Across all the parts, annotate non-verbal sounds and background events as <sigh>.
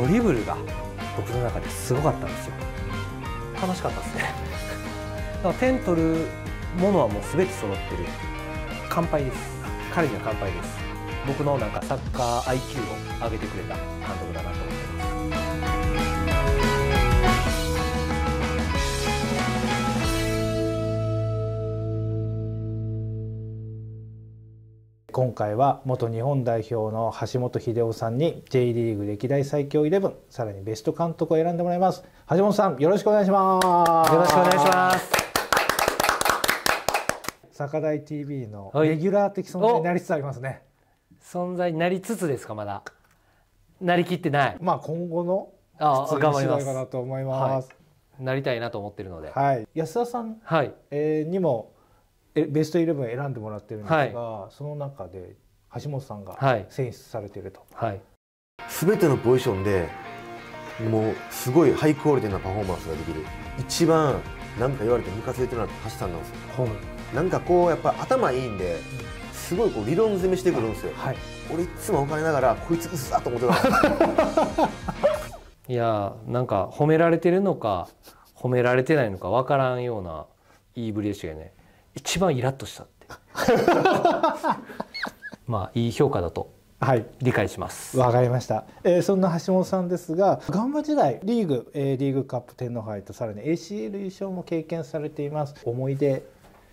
ドリブルが僕の中ですごかったんですよ。楽しかったですね。<laughs> だから点取るものはもう全て揃ってる。乾杯です。彼には乾杯です。僕のなんかサッカー IQ を上げてくれた監督だなと今回は元日本代表の橋本秀夫さんに J リーグ歴代最強11さらにベスト監督を選んでもらいます。橋本さんよろしくお願いします。よろしくお願いします。坂大 TV のはい。レギュラー的存在になりつつありますね、存在になりつつですかまだ。なりきってない。まあ今後のあ出演次頑張ります第かなと思います。なりたいなと思ってるので。はい、安田さんはい。えーにもえベストイレブン選んでもらってるんですが、その中で橋本さんがはい。選出されていると、はい。全てのポジションでもうすごいハイクオリティなパフォーマンスができる。一番何か言われてムカついてるのは橋さんなんですよ。なんかこうやっぱ頭いいんですごいこう理論攻めしてくるんですよ。はい。俺いつもお金ながらこいつうっさと思ってた <laughs> いやーなんか褒められてるのか褒められてないのか分からんような言いぶりでしたよね一番イラッとしたって。<laughs> まあいい評価だとはい。理解します。わかりました、えーそんな橋本さんですがガンバ時代リーグ、えーリーグカップ天皇杯とさらに ACL 優勝も経験されています。思い出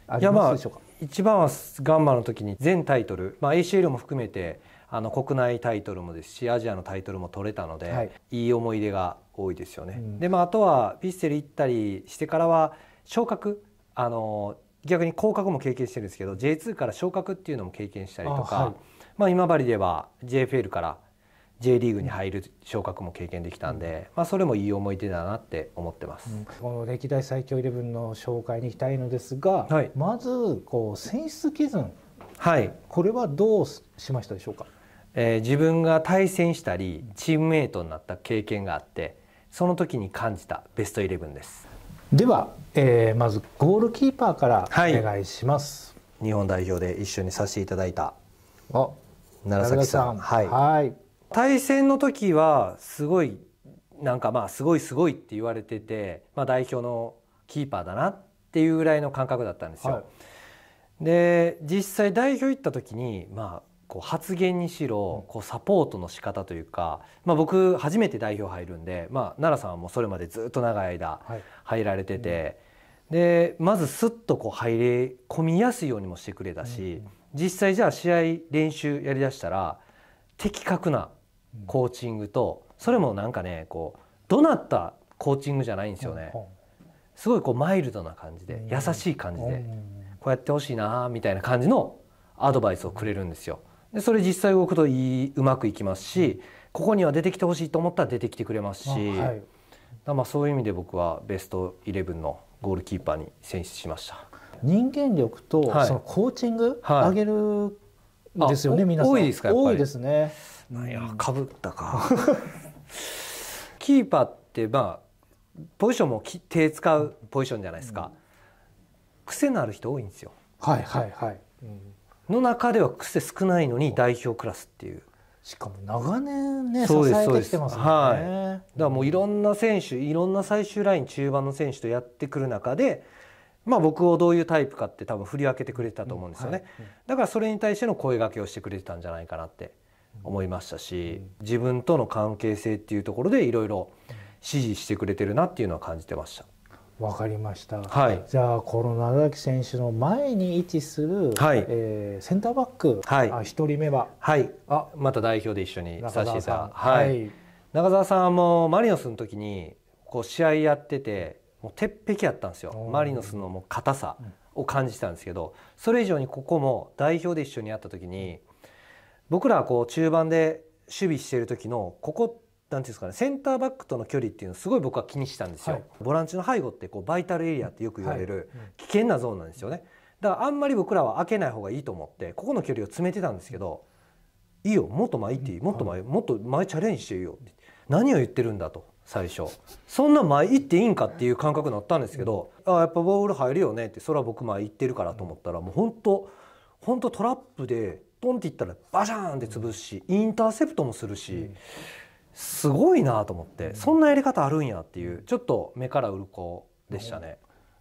ありまあますでしょうか？一番はガンバの時に全タイトル、まあ、ACL も含めてあの国内タイトルもですしアジアのタイトルも取れたので、はい。い、い思い出が多いですよね。うん。で、まあ、あとはヴィッセル行ったりしてからは昇格あの逆に降格も経験してるんですけど J2 から昇格っていうのも経験したりとか、あはい。まあ、今治では JFL から J リーグに入る昇格も経験できたんで、まあ、それもいい思い出だなって思ってます。この歴代最強イレブンの紹介に行きたいのですが、はい。まずこう選出基準はい。これはどうしましたでしょうか？えー自分が対戦したりチームメイトになった経験があってその時に感じたベストイレブンですでは、えーまずゴールキーパーからはい。お願いします、日本代表で一緒にさせていただいたあ楢崎さん。はい。はい。対戦の時はすごいなんかまあすごいすごいって言われてて、まあ、代表のキーパーだなっていうぐらいの感覚だったんですよ、はい。で実際代表行った時にまあこう発言にしろこうサポートの仕方というか、まあ、僕初めて代表入るんで、まあ、奈良さんはもうそれまでずっと長い間はい。入られてて、でまずスッとこう入れ込みやすいようにもしてくれたし、実際じゃあ試合練習やりだしたら的確なコーチングとそれもなんかねこう怒鳴ったコーチングじゃないんですよね。すごいこうマイルドな感じで優しい感じでこうやってほしいなみたいな感じのアドバイスをくれるんですよ。でそれ実際動くといいうまくいきますしここには出てきてほしいと思ったら出てきてくれますし、はい。まあそういう意味で僕はベストイレブンのゴールキーパーに選出しました。人間力とはい。そのコーチングはい。上げるんですよね、あ皆さん。多いですかやっぱり。多いですね。いやかぶったか。<laughs> キーパーってまあポジションもき手使うポジションじゃないですか、癖のある人多いんですよ。はいはいはい、の中では癖少ないのに代表クラスっていう。しかも長年ね支えてきてますもんね、そうです。だからもういろんな選手いろんな最終ライン中盤の選手とやってくる中で、まあ、僕をどういうタイプかって多分振り分けてくれてたと思うんですよね、うんはいだからそれに対しての声掛けをしてくれてたんじゃないかなって思いましたし、自分との関係性っていうところでいろいろ支持してくれてるなっていうのは感じてました。わかりました、はい。じゃあこの長崎選手の前に位置する、はい。えーセンターバック、はい。あ一人目は。はい。あ。また代表で一緒にさせていただいた中澤さんはい。中澤さんもマリノスの時にこう試合やっててもう鉄壁やったんですよ。マリノスのもう硬さを感じたんですけどそれ以上にここも代表で一緒にやった時に僕らはこう中盤で守備してる時のここなんていうんですかねセンターバックとの距離っていうのをすごい僕は気にしたんですよ、はい。ボランチの背後ってこうバイタルエリアってよく言われる危険なゾーンなんですよね。だからあんまり僕らは開けない方がいいと思ってここの距離を詰めてたんですけどいいよもっと前行っていいもっと前、もっと前チャレンジしていいよって何を言ってるんだと最初。そんな前行っていいんかっていう感覚になったんですけど、あやっぱボール入るよねってそれは僕前行ってるからと思ったらもう本当本当トラップでトンっていったらバシャーンって潰すしインターセプトもするし、すごいなと思って、そんなやり方あるんやっていうちょっと目から鱗でしたね。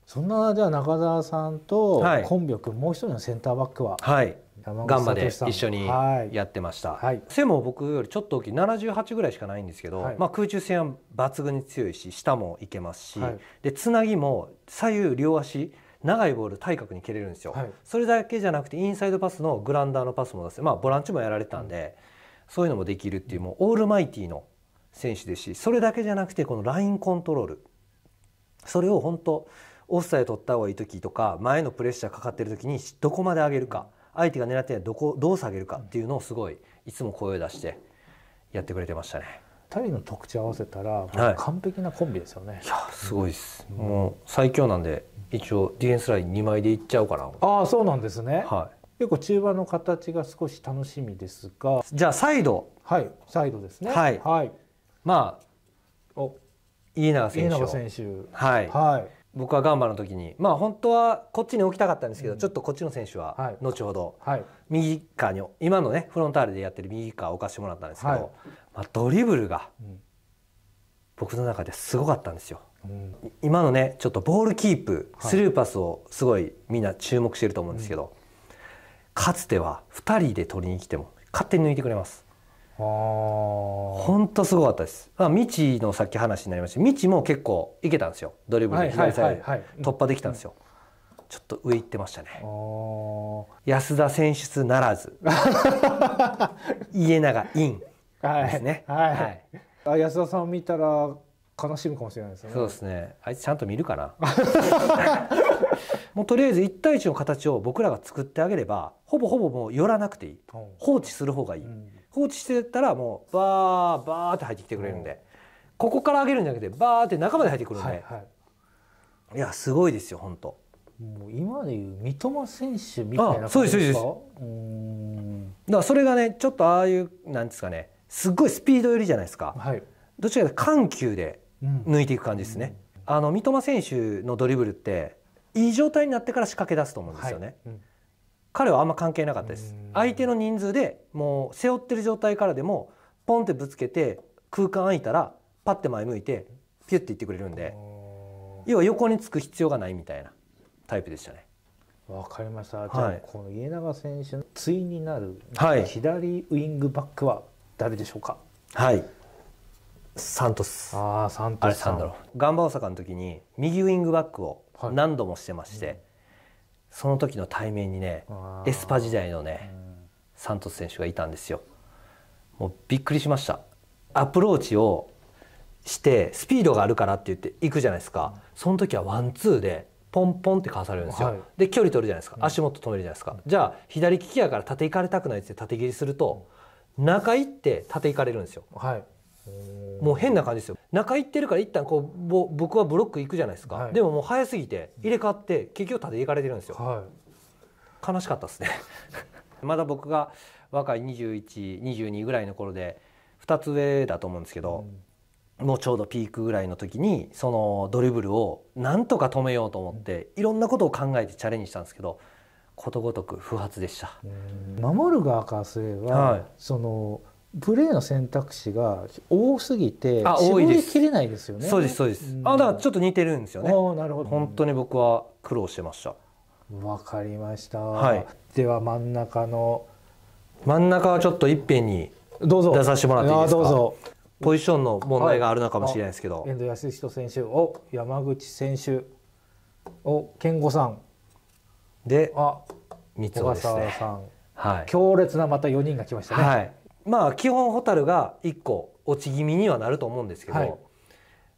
そんなじゃあ中澤さんとはい。コンビを組むもう一人のセンターバックははい。山ガンバで一緒にはい。やってました、はい。背も僕よりちょっと大きい78ぐらいしかないんですけど、はい。まあ、空中戦は抜群に強いし下もいけますし、はい。でつなぎも左右両足長いボール対角に蹴れるんですよ、はい。それだけじゃなくてインサイドパスのグラウンダーのパスも出せまあボランチもやられてたんで、そういうのもできるっていうもうオールマイティーの選手ですしそれだけじゃなくてこのラインコントロール。それを本当オフサイド取った方がいい時とか前のプレッシャーかかってる時にどこまで上げるか相手が狙ってないどこどう下げるかっていうのをすごいいつも声を出してやってくれてましたね。二人の特徴を合わせたら、はい。完璧なコンビですよね。いやすごいです、もう最強なんで一応ディフェンスライン2枚でいっちゃおうかな、ああそうなんですね、は結構中盤の形が少し楽しみですが。い、じゃあサイド。はいサイドですね。はい。はい、まあお。家永選手を。選手。はい、はい。僕はガンバの時に。まあ本当はこっちに置きたかったんですけど、ちょっとこっちの選手ははい。後ほどはい。右側に今のねフロンターレでやってる右側を置かしてもらったんですけど、はい。まあ、ドリブルがうん。僕の中ですごかったんですよ。うん。今のねちょっとボールキープはい。スルーパスをすごいみんな注目してると思うんですけど、かつては2人で取りに来ても勝手に抜いてくれます。本当すごかったです、まあ、未知のさっき話になりました。未知も結構いけたんですよ。ドリブルで左サイドはい突破できたんですよ、ちょっと上行ってましたね。安田選出ならず。<laughs> 家長イン。はいですね。はい、はい。あ安田さん見たら悲しむかもしれないですよね。そうですね。あいつちゃんと見るかな <laughs> もうとりあえず1対1の形を僕らが作ってあげればほぼほぼもう寄らなくていい。う。ん放置する方がいい、うん。放置してたらもうバーバーって入ってきてくれるんで、ここから上げるんじゃなくてバーって中まで入ってくるんで、はいはい。い、やすごいですよ本当。もう今でいう三笘選手みたいなあそうですそううーん。だからそれがねちょっとああいうなんですかねすっごいスピード寄りじゃないですか。はい、どちらかというと緩急でうん。抜いていく感じですね、あの三笘選手のドリブルっていい状態になってから仕掛け出すと思うんですよね、はい。うん。彼はあんま関係なかったです。うん。相手の人数でもう背負ってる状態からでもポンってぶつけて空間空いたらパッて前向いてピュッていってくれるんで要は横につく必要がないみたいなタイプでしたね。わかりました。じゃあ、はいこの家永選手の対になる、はい。左ウイングバックは誰でしょうか？はい。サントス。ああ、サントスさん。アレサンドロ。ガンバ大阪の時に右ウイングバックをはい何度もしてまして、その時の対面にねエスパ時代のねサントス選手がいたんですよ。もうびっくりしました。アプローチをしてスピードがあるからって言って行くじゃないですか。その時はワンツーでポンポンってかわされるんですよ、はい。で距離取るじゃないですか。足元止めるじゃないですか、じゃあ左利きやから縦行かれたくないって縦切りすると中行って縦行かれるんですよ。はい。もう変な感じですよ。中行ってるから一旦こうぼ僕はブロック行くじゃないですか、はい。でももう早すぎて入れ替わって結局縦行かれてるんですよ。は悲しかったですね。<laughs> まだ僕が若い2122ぐらいの頃で2つ上だと思うんですけど、もうちょうどピークぐらいの時にそのドリブルをなんとか止めようと思っていろんなことを考えてチャレンジしたんですけどことごとく不発でした。い。守る側からすれば、はい。そのプレーの選択肢が多すぎてあ多絞いです。りきれないですよね。そうですそうです、ん。あだからちょっと似てるんですよね。ああ、なるほど。本当に僕は苦労してました。わかりました。はい。では真ん中の。真ん中はちょっといっぺんにどうぞ。出させてもらっていいですか？どうぞ。ポジションの問題があるのかもしれないですけど、遠藤康人選手、お山口選手、お健吾さん、であ三つ小ですね。笠原さん、はい、強烈なまた4人が来ましたね。はい、まあ基本蛍が1個落ち気味にはなると思うんですけど、はい。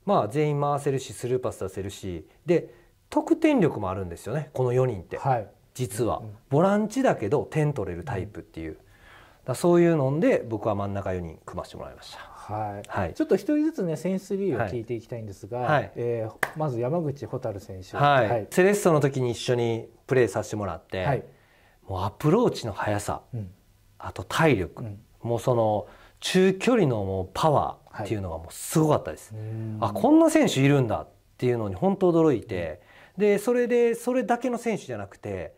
まあ全員回せるしスルーパス出せるしで得点力もあるんですよねこの4人って、はい。実は。うんボランチだけど点取れるタイプっていう、だそういうので僕は真ん中4人組ませてもらいました。はい。はい。ちょっと一人ずつね選出理由を聞いていきたいんですが、はい。えーまず山口蛍選手、はい。はい、セレッソの時に一緒にプレーさせてもらって、はい。もうアプローチの速さ。うん。あと体力、うんもうその中距離のもうパワーっていうのがもうすごかったです。あこんな選手いるんだっていうのに本当驚いて、でそれでそれだけの選手じゃなくて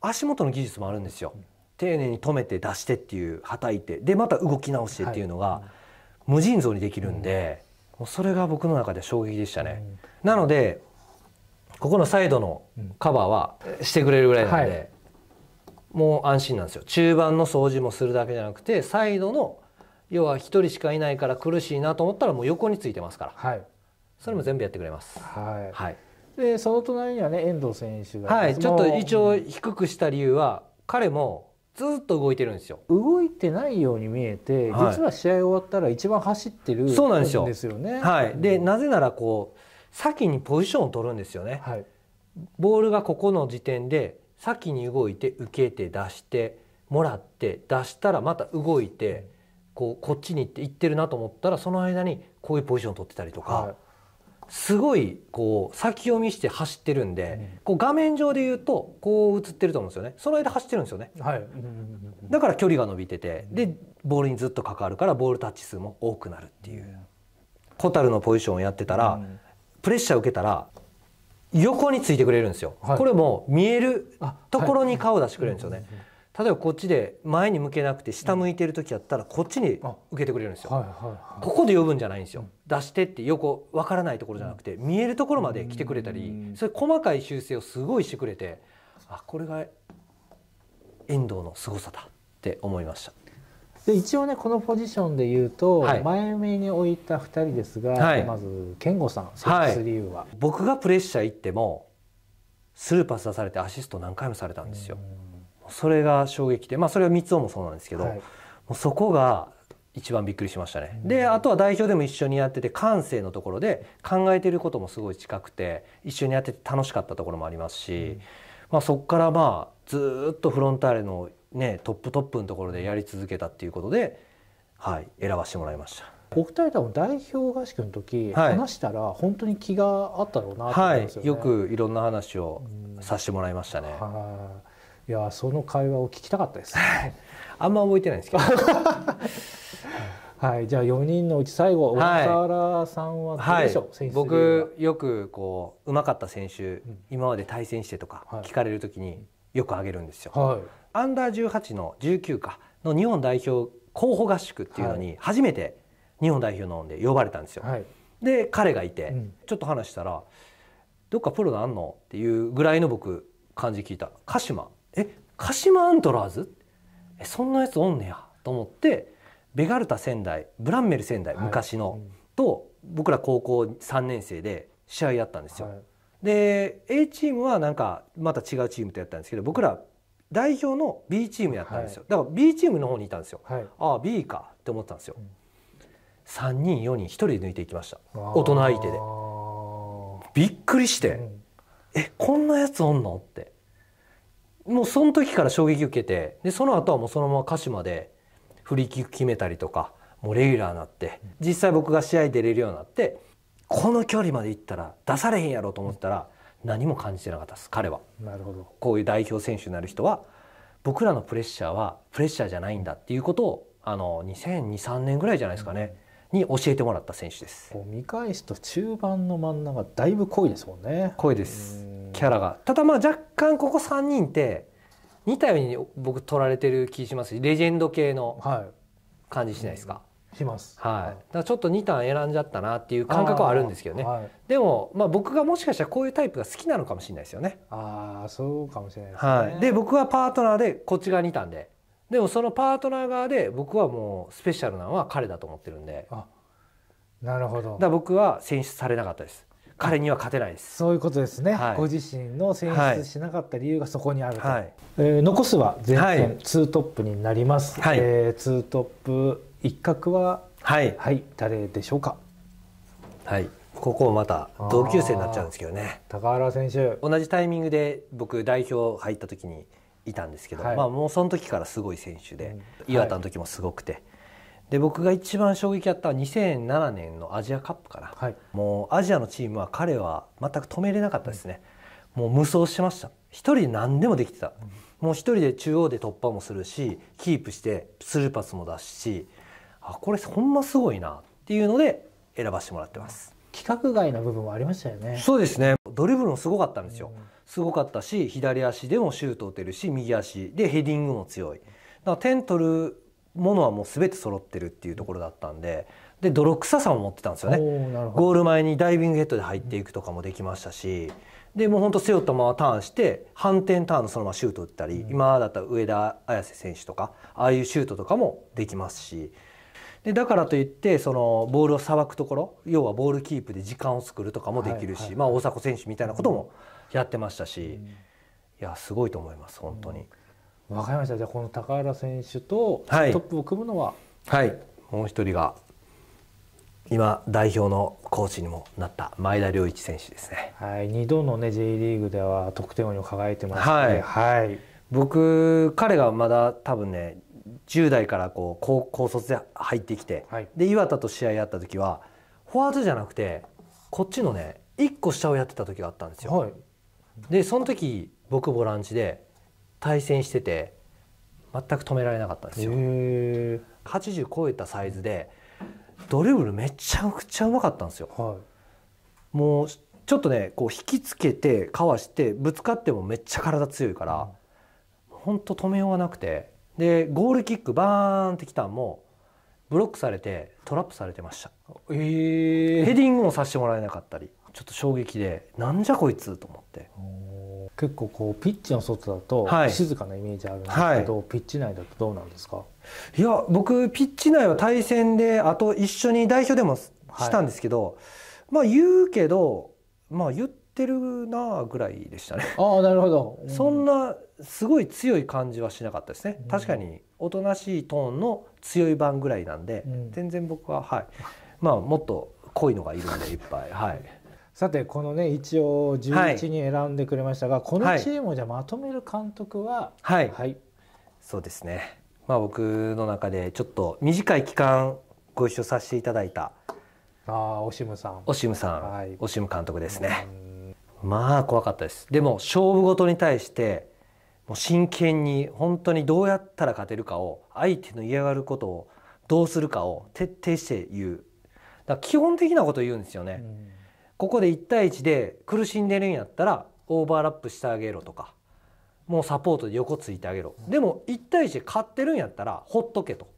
足元の技術もあるんですよ。丁寧に止めて出してっていうはたいてでまた動き直してっていうのが、無尽蔵にできるんで、もうそれが僕の中で衝撃でしたね。なのでここのサイドのカバーはしてくれるぐらいなんで、はいもう安心なんですよ。中盤の掃除もするだけじゃなくてサイドの要は1人しかいないから苦しいなと思ったらもう横についてますから。はい。それも全部やってくれます。はい。はい、でその隣にはね遠藤選手がはい、ちょっと一応低くした理由は彼もずっと動いてるんですよ。動いてないように見えて、はい。実は試合終わったら一番走ってるそうなんですよ。よね。はい、でなぜならこう先にポジションを取るんですよね。はい。ボールがここの時点で先に動いて受けて出してもらって出したらまた動いてこうこっちに行って行ってるなと思ったらその間にこういうポジションを取ってたりとか、はすごいこう先読みして走ってるんで、こう画面上で言うとこう映ってると思うんですよね。その間走ってるんですよね。い。はいだから距離が伸びててでボールにずっと関わるからボールタッチ数も多くなるっていう。ホタルのポジションをやってたら、うん。プレッシャー受けたら横についてくれるんですよ、はい。これも見えるあところに顔を出してくれるんですよね、例えばこっちで前に向けなくて下向いてる時やったらこっちにあ。受けてくれるんですよ、はいはいはい。ここで呼ぶんじゃないんですよ、出してって横分からないところじゃなくて、見えるところまで来てくれたり、うん。そういう細かい修正をすごいしてくれてあこれが遠藤の凄さだって思いましたで一応ねこのポジションで言うと、はい。前目に置いた2人ですが、はい。まず健吾さんセックス理由は、僕がプレッシャー行ってもスルーパス出されてアシスト何回もされたんですよ、それが衝撃でまあそれは三つもそうなんですけど、はい。もうそこが一番びっくりしましたね。であとは代表でも一緒にやってて感性のところで考えてることもすごい近くて一緒にやってて楽しかったところもありますし、まあ、そこからまあずーっとフロンターレの、ね、トップトップのところでやり続けたっていうことで、はい、選ばせてもらいました。お二人多分代表合宿の時、はい。話したら本当に気があったろうなと思うんすよ、ね。よくいろんな話をうん。させてもらいましたね。はい。いやその会話を聞きたかったです。あんま覚えてないんですけど。<laughs> はいじゃあ4人のうち最後小はい。笠原さんはどうはいでしょう、選手理由は。僕よくこううまかった選手、ん。今まで対戦してとかはい。聞かれる時によく挙げるんですよ。はいアンダー18の19かの日本代表候補合宿っていうのに初めて日本代表のんで呼ばれたんですよ。はい。で彼がいて、うん。ちょっと話したら「どっかプロなんあんの?」っていうぐらいの僕感じ聞いた「鹿島。え鹿島アントラーズ？えそんなやつおんねや」と思ってベガルタ仙台ブランメル仙台、はい。昔の、うん。と僕ら高校3年生で試合やったんですよ。はい。で A チームはなんかまた違うチームとやったんですけど僕ら代表の B チームやったんですよ、だから B チームの方にいたんですよ。はい。ああ B かって思ってたんですよ、うん。3人4人1人で抜いていきました。大人相手で。びっくりして、うん。えこんなやつおんのって。もうその時から衝撃受けて。でその後はもうそのまま鹿島でフリーキック決めたりとかもうレギュラーになって実際僕が試合出れるようになってこの距離まで行ったら出されへんやろと思ったら何も感じてなかったです彼は。なるほど。こういう代表選手になる人は僕らのプレッシャーはプレッシャーじゃないんだっていうことをあの2002,3年ぐらいじゃないですかね、に教えてもらった選手です。見返すと中盤の真ん中だいぶ濃いですもんね。声です。うん。キャラが。ただまあ若干ここ3人って似たように僕取られてる気しますしレジェンド系のは感じしないですか、いします。はい、だからちょっと2ターン選んじゃったなっていう感覚はあるんですけどね、はい。でも、まあ、僕がもしかしたらこういうタイプが好きなのかもしれないですよね。ああそうかもしれないですね。はい、で僕はパートナーでこっち側にいたんで。でもそのパートナー側で僕はもうスペシャルなのは彼だと思ってるんで。なるほど。ら僕は選出されなかったです。彼には勝てないです。そういうことですね、はい。ご自身の選出しなかった理由がそこにあると、はい、えー残すは前ツートップになります、はい。えートップ一角ははい。はい誰でしょうか？はい、ここまた同級生になっちゃうんですけどね。高原選手同じタイミングで僕代表入った時にいたんですけど、はい。まあ、もうその時からすごい選手で、うん。岩田の時もすごくて、で僕が一番衝撃あったのは2007年のアジアカップかな、はい。もうアジアのチームは彼は全く止めれなかったですね、もう無双してました。一人で何でもできてた、もう一人で中央で突破もするしキープしてスルーパスも出すしあこれほんますごいなっていうので選ばせてもらってます。規格外な部分はありましたよね。そうですね。ドリブルもすごかったんですよ、うん。すごかったし左足でもシュート打てるし右足でヘディングも強い。だから点取るものはもう全て揃ってるっていうところだったんでで泥臭さも持ってたんですよね。ゴール前にダイビングヘッドで入っていくとかもできましたしでもうほんと背負ったままターンして反転ターンのそのままシュート打ったり、今だったら上田綺世選手とかああいうシュートとかもできますしでだからといってそのボールをさばくところ要はボールキープで時間を作るとかもできるし、はいはいまあ、大迫選手みたいなこともやってましたし、いやすごいと思います本当に。わかりました。じゃあこの高原選手とトはい。ップを組むのは、はい。もう一人が今代表のコーチにもなった前田良一選手ですね。はい、2度の、ね、J リーグでは得点王に輝いてまして、はい。はい。僕彼がまだ多分ね10代からこう高高卒で入ってきて、はいで岩田と試合やった時はフォワードじゃなくてこっちのね1個下をやってた時があったんですよ。はいでその時僕ボランチで対戦してて全く止められなかったんですよ。へ80超えたサイズでドリブルめちゃくちゃうまかったんですよ。ーはいもうちょっとねこう引きつけてかわしてぶつかってもめっちゃ体強いから、ほんと止めようがなくてでゴールキックバーンってきたんもブロックされてトラップされてました。え。ヘディングもさせてもらえなかったりちょっと衝撃でなんじゃこいつと思って。結構こうピッチの外だとはい。静かなイメージあるんですけど、ピッチ内だとどうなんですか？いや僕ピッチ内は対戦であと一緒に代表でもしたんですけど、まあ言うけどまあ言ってるなぐらいでしたね。ああなるほど。そんなすごい強い感じはしなかったですね、確かにおとなしいトーンの強い版ぐらいなんで、うん。全然僕ははい。まあもっと濃いのがいるんで <laughs> いっぱい。はい。さてこのね一応11に選んでくれましたが、このはいチームをじゃあまとめる監督ははい、はい。そうですね。まあ僕の中でちょっと短い期間ご一緒させていただいたああオシムさん。オシムさん、はい。オシム監督ですね、うん。まあ怖かったです。でも勝負事に対してもう真剣に本当にどうやったら勝てるかを相手の嫌がることをどうするかを徹底して言う。だ基本的なことを言うんですよね、うん。ここで1対1で苦しんでるんやったらオーバーラップしてあげろとかもうサポートで横ついてあげろ、でも1対1で勝ってるんやったらほっとけと。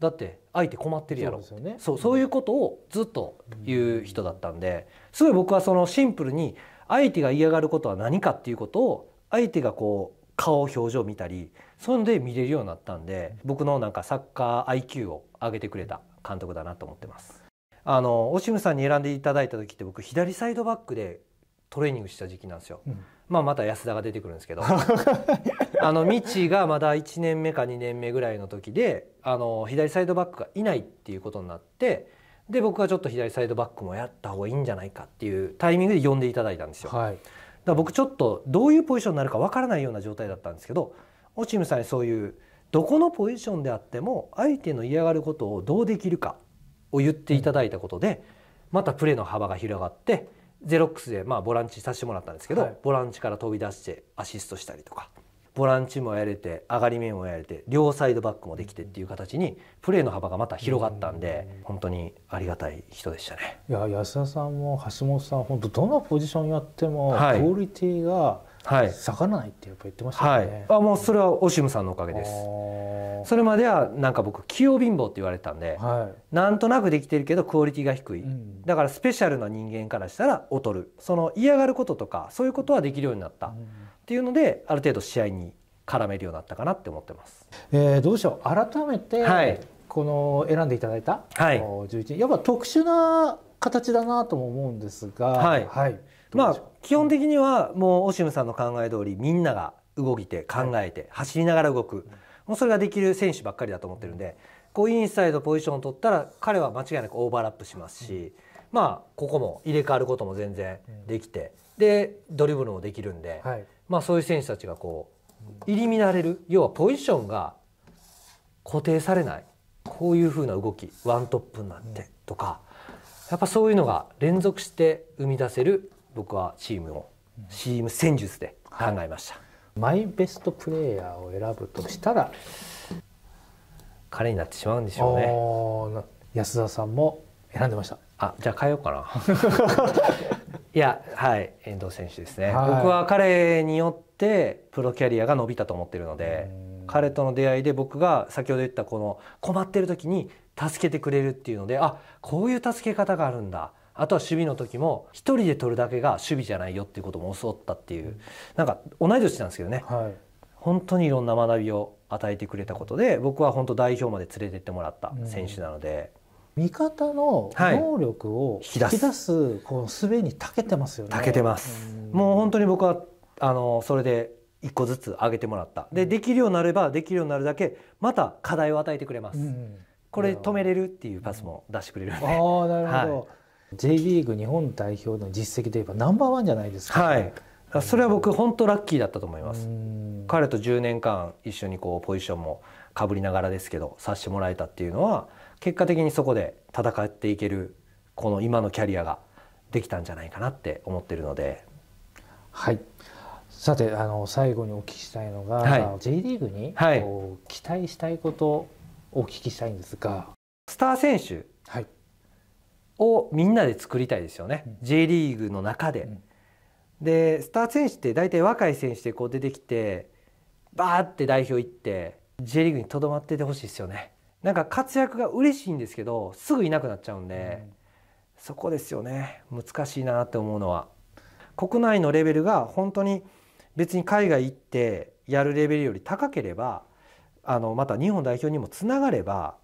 だって相手困ってるやろ。そうね。そうそういうことをずっと言う人だったんですごい僕はそのシンプルに相手が嫌がることは何かっていうことを相手がこう顔表情を見たりそういうので見れるようになったんで僕のなんかサッカー IQ を上げてくれた監督だなと思ってます。あのオシムさんに選んでいただいた時って僕左サイドバックでトレーニングした時期なんですよ。うんまあまた安田が出てくるんですけど <laughs> あのミチがまだ1年目か2年目ぐらいの時であの左サイドバックがいないっていうことになってで僕はちょっと左サイドバックもやった方がいいんじゃないかっていうタイミングで呼んでいただいたんですよ。はいら僕ちょっとどういうポジションになるかわからないような状態だったんですけどオチムさんにそういうどこのポジションであっても相手の嫌がることをどうできるかを言っていただいたことでまたプレーの幅が広がってゼロックスでまあボランチさせてもらったんですけど、はい。ボランチから飛び出してアシストしたりとかボランチもやれて上がり面もやれて両サイドバックもできてっていう形にプレーの幅がまた広がったんで本当にありがたい人でしたね。いや安田さんも橋本さん本当どのポジションやってもクはい。オリティがはい、下がらないってやっぱ言ってましたはい。よね。、あもうそれはオシムさんのおかげです。あそれまではなんか僕器用貧乏って言われてたんでーはなんとなくできてるけどクオリティが低い、うん。だからスペシャルな人間からしたら劣る。その嫌がることとかそういうことはできるようになったっい。ていうのである程度試合に絡めるようになったかなって思ってます。えーどうしよう。改めて、はい。この選んでいただいた、はい。この11人。やっぱ特殊な形だなとも思うんですが、はい。はい、まあ基本的にはもうオシムさんの考え通りみんなが動いて考えて走りながら動く。もうそれができる選手ばっかりだと思ってるんでこうインサイドポジションを取ったら彼は間違いなくオーバーラップしますしまあここも入れ替わることも全然できてでドリブルもできるんでうはいまあそういう選手たちがこう入り乱れる要はポジションが固定されない。こういう風な動きワントップになってとかやっぱそういうのが連続して生み出せる僕はチームをチーム戦術で考えました、マイベストプレイヤーを選ぶとしたら、彼になってしまうんでしょうね。安田さんも選んでました。あじゃあ変えようかな <laughs> いやはい遠藤選手ですね、はい。僕は彼によってプロキャリアが伸びたと思ってるのでうん。彼との出会いで僕が先ほど言ったこの困ってる時に助けてくれるっていうのであこういう助け方があるんだ。あとは守備の時も一人で取るだけが守備じゃないよっていうことも教わったっていう。なんか同い年なんですけどね。はい。本当にいろんな学びを与えてくれたことで僕は本当代表まで連れてってもらった選手なので、味方のはい。能力を引き出す。すこの術に長けてますよね。長けてます。うん。もう本当に僕はあのそれで一個ずつ上げてもらった。でできるようになればできるようになるだけまた課題を与えてくれます、うんこれ止めれるっていうパスも出してくれるんで、ああなるほど、は J リーグ日本代表の実績で言えばナンバーワンじゃないですか。はい、それは僕本当ラッキーだったと思います、うん。彼と10年間一緒にこうポジションもかぶりながらですけどさせてもらえたっていうのは結果的にそこで戦っていけるこの今のキャリアができたんじゃないかなって思ってるのではい。さてあの最後にお聞きしたいのが、はい J リーグにはい期待したいことをお聞きしたいんですが、スター選手はい。をみんなで作りたいですよね、うん J リーグの中で。うんでスター選手って大体若い選手でこう出てきてバーって代表行って J リーグにとどまっててほしいですよね。なんか活躍が嬉しいんですけどすぐいなくなっちゃうんで、そこですよね難しいなって思うのは。国内のレベルが本当に別に海外行ってやるレベルより高ければあのまた日本代表にもつながれば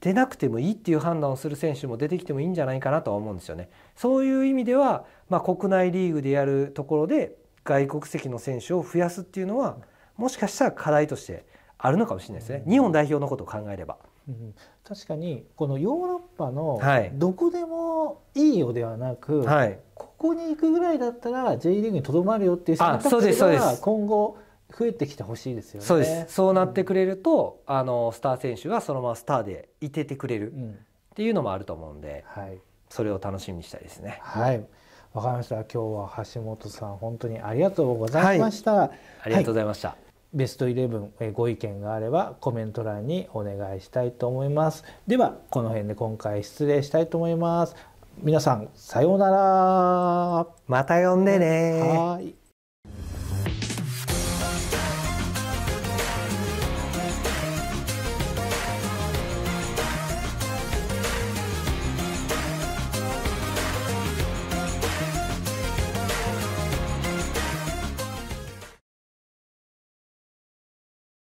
出なくてもいいっていう判断をする選手も出てきてもいいんじゃないかなとは思うんですよね。そういう意味では、まあ、国内リーグでやるところで外国籍の選手を増やすっていうのはもしかしたら課題としてあるのかもしれないですね。日本代表のことを考えれば。うん確かにこのヨーロッパのはいどこでもいいよではなく、はい、ここに行くぐらいだったら J リーグにとどまるよっていう選あ択肢がす今後増えてきてほしいですよね。そうです。そうなってくれると、あのスター選手がそのままスターでいててくれるっうんていうのもあると思うんで、はいそれを楽しみにしたいですね。はい。わかりました。今日は橋本さん本当にありがとうございました。ありがとうございました。ベストイレブンえーご意見があればコメント欄にお願いしたいと思います。ではこの辺で今回失礼したいと思います。皆さんさようなら。また呼んでねはい。